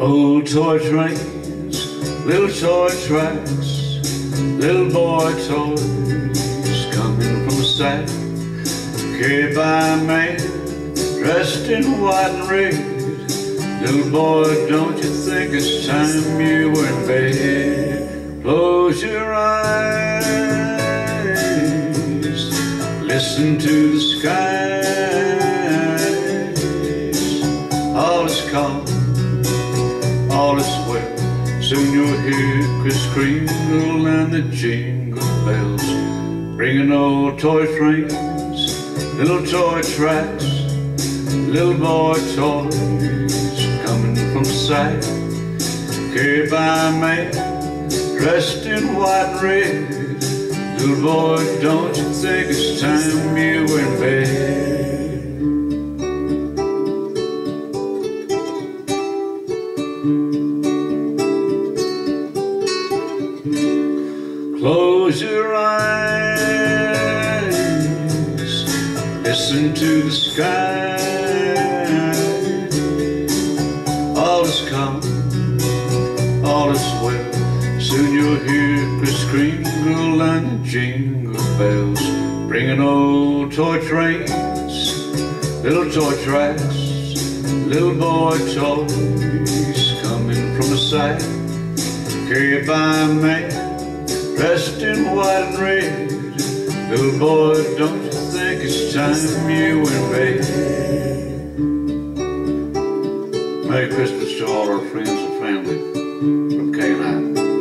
Old toy trains, little toy tracks, little boy toys coming from the south, carried by a man dressed in white and red. Little boy, don't you think it's time you were in bed? Close your eyes, listen to the skies. All is calm all is well. Soon you'll hear Kris Kringle and the jingle bells, bringing old toy trains, little toy tracks, little boy toys coming from the south, carried by man dressed in white and red. Little boy, don't you think it's time Close your eyes, listen to the sky. All is calm, all is well. Soon you'll hear Kris Kringle and jingle bells, bringing old toy trains, little toy tracks, little boy toys coming from the side. carried by a man dressed in white and red. Little boy, don't you think it's time you went bed? Merry Christmas to all our friends and family from K&I.